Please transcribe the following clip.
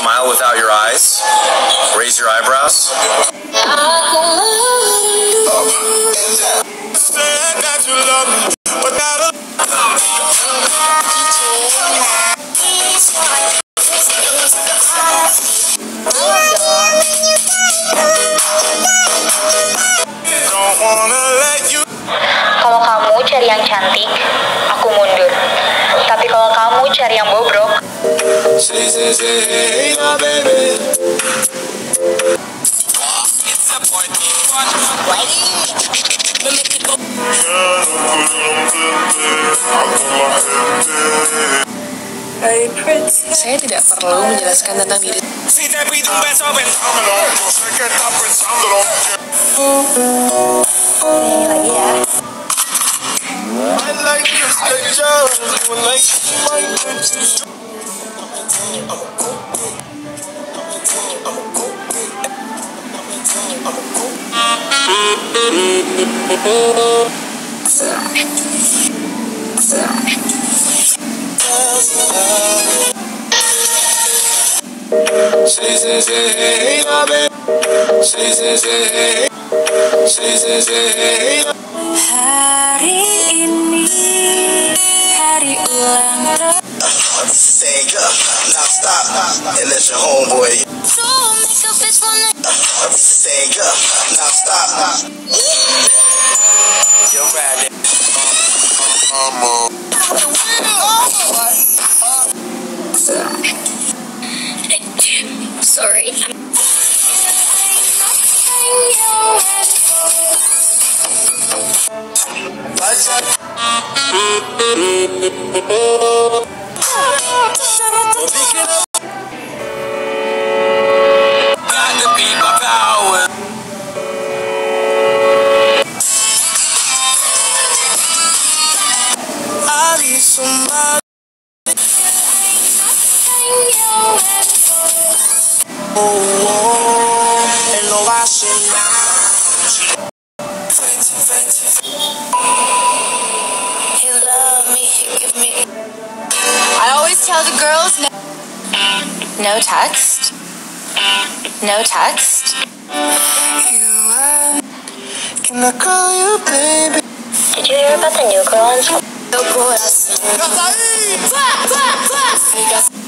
Smile without your eyes. Raise your eyebrows. Kalau kamu cari yang cantik, aku mundur. Tapi kalau kamu cari yang bobo, hey, now, baby. Saya tidak perlu menjelaskan tentang diri lagi ya. I like stay just like bitches. Hari ini hari ulang tahun. Stand up, now stop, and let your homeboy. Stand up, now stop. Yo, Riley. Uh, Sorry. Got somebody. Oh, oh, and lo hace He love me, give me. I always tell the girls no, no text. No text. Can I call you baby? Did you hear about the new girl on school? I